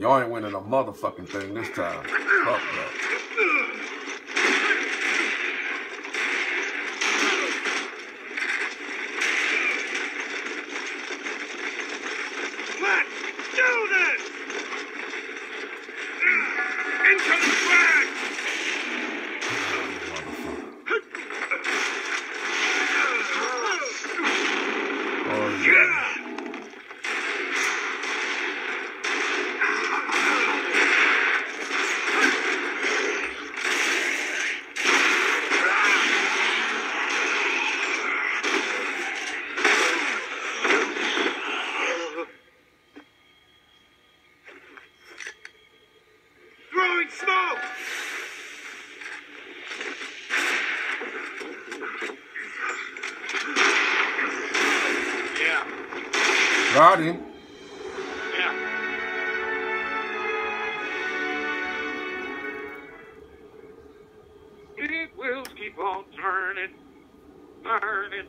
Y'all ain't winning a motherfucking thing this time. Fuck that. Him. yeah. Big wheels keep on turning, turning.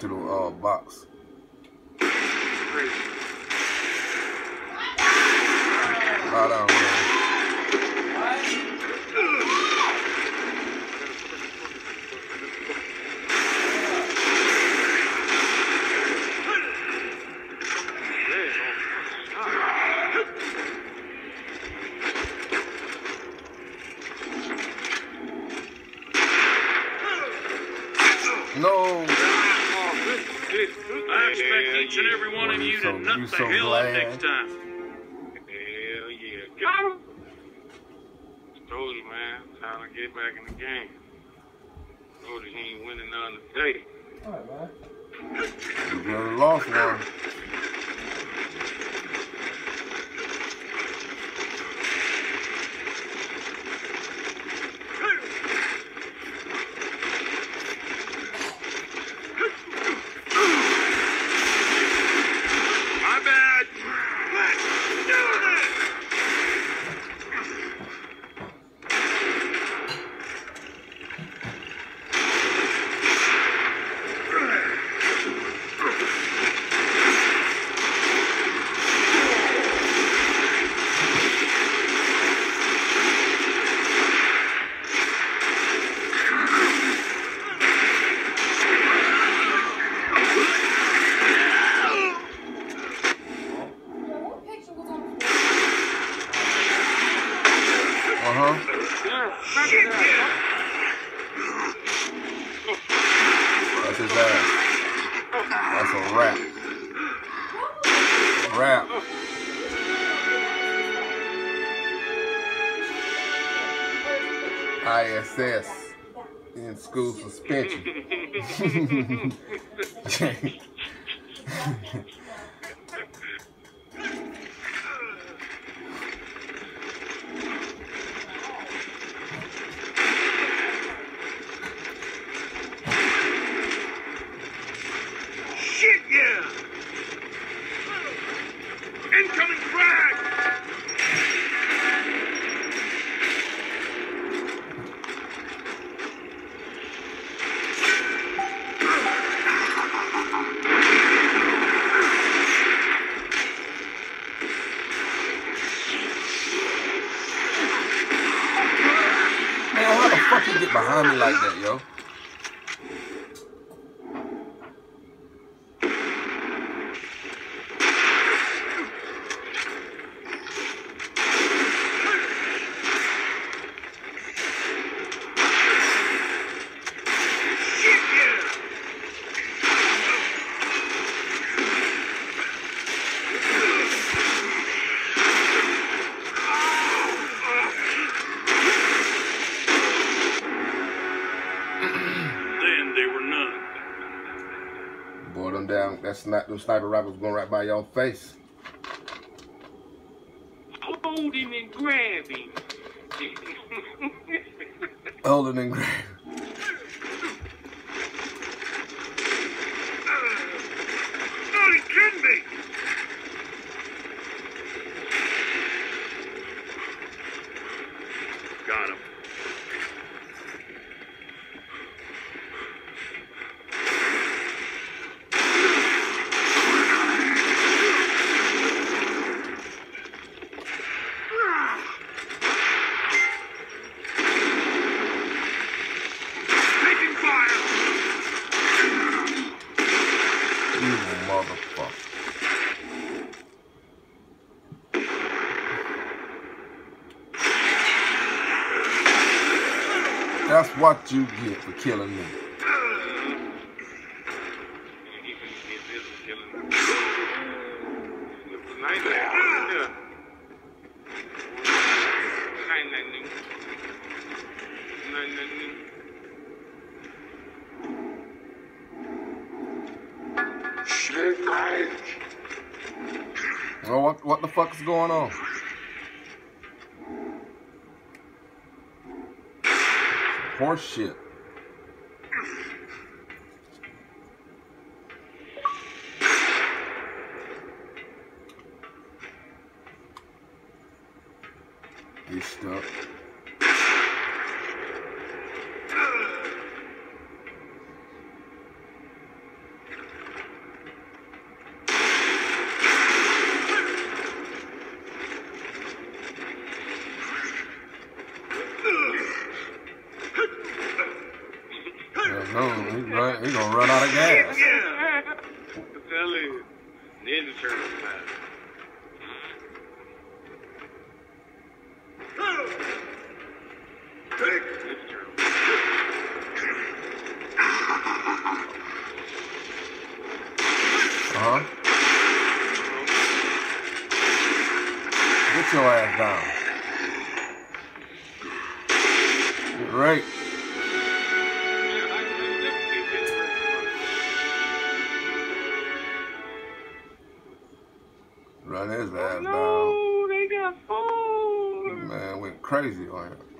To the uh, box. Lie down, man. No. I expect each and every one of you So- to you nut the so hell up glad. next time. Hell yeah. Got him! Told you, man. Time to get back in the game. Told you he ain't winning none today. You really lost one. My bad! Let's do this! Shit, yeah. That's his ass. That's a wrap. Wrap. ISS in school suspension. fuck you get behind me like that, yo? Them down, that sniper, them sniper rifles going right by your face. Hold him and grab him. Holding and grab. Motherfucker. That's what you get for killing me. Oh, what, what the fuck is going on? Horse shit. He gonna run out of. Yeah. You. Ninja Turtles, man. Ninja Turtles. Uh huh. Get your ass down. Get right. Crazy him.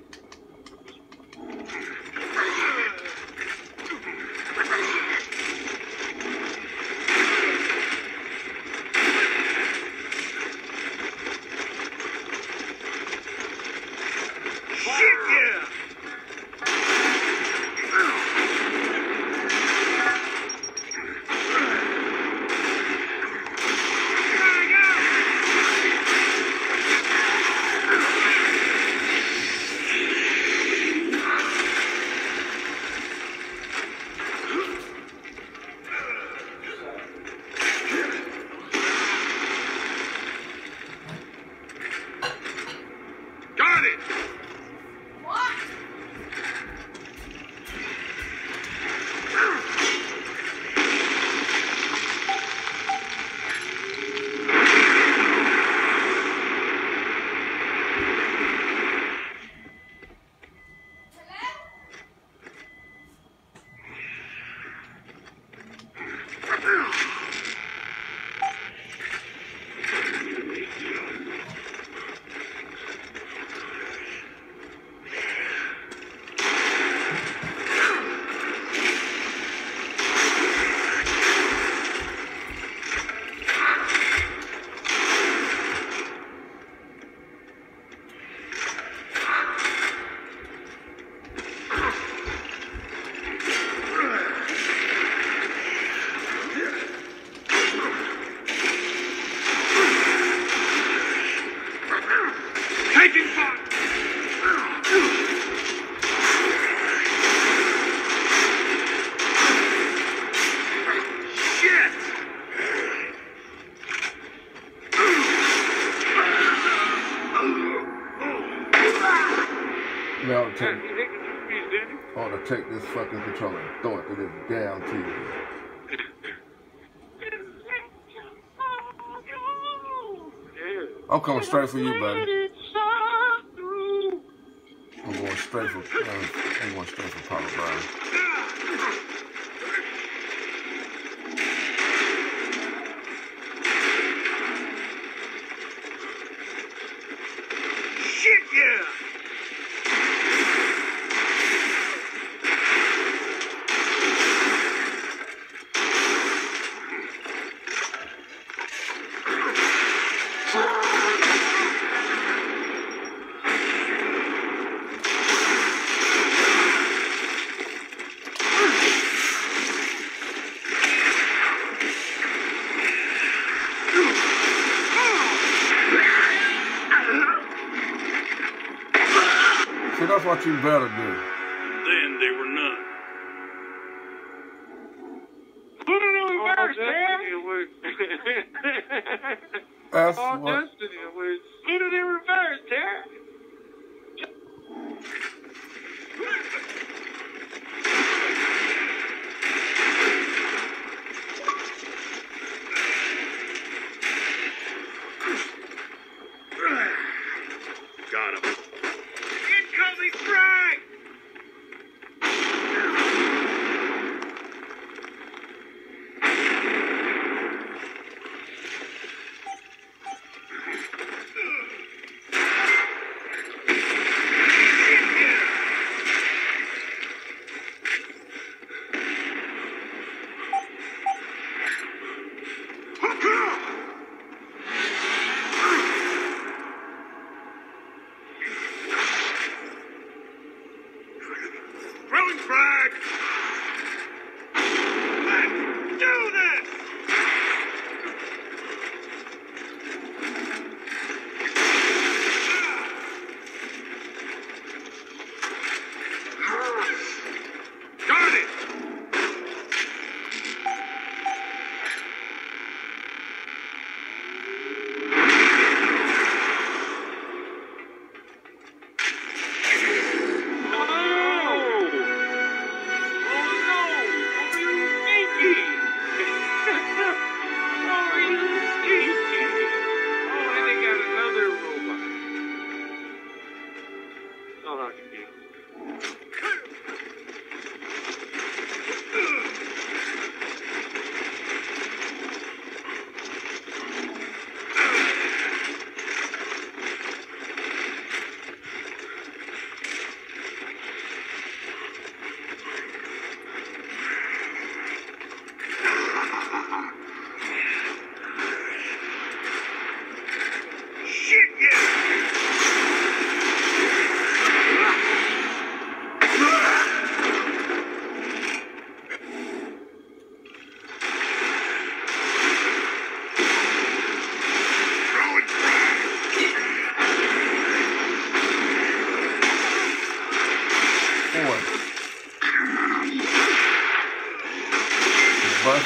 Man, I ought to Yeah, take, he hit the two piece, didn't he? I ought to take this fucking controller and throw it to this damn TV. I'm coming straight for you, buddy. I'm going straight for, uh, I'm going straight for Papa Brown. Shit, yeah! That's what you better do. Then they were none. Put it in All reverse, destiny man. awaits. That's All what. destiny awaits. Put it in reverse, Terry.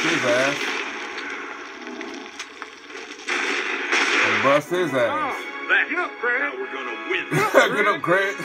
His ass. And bust his ass. That's Get up, Craig. how we're gonna win. Get up, Craig.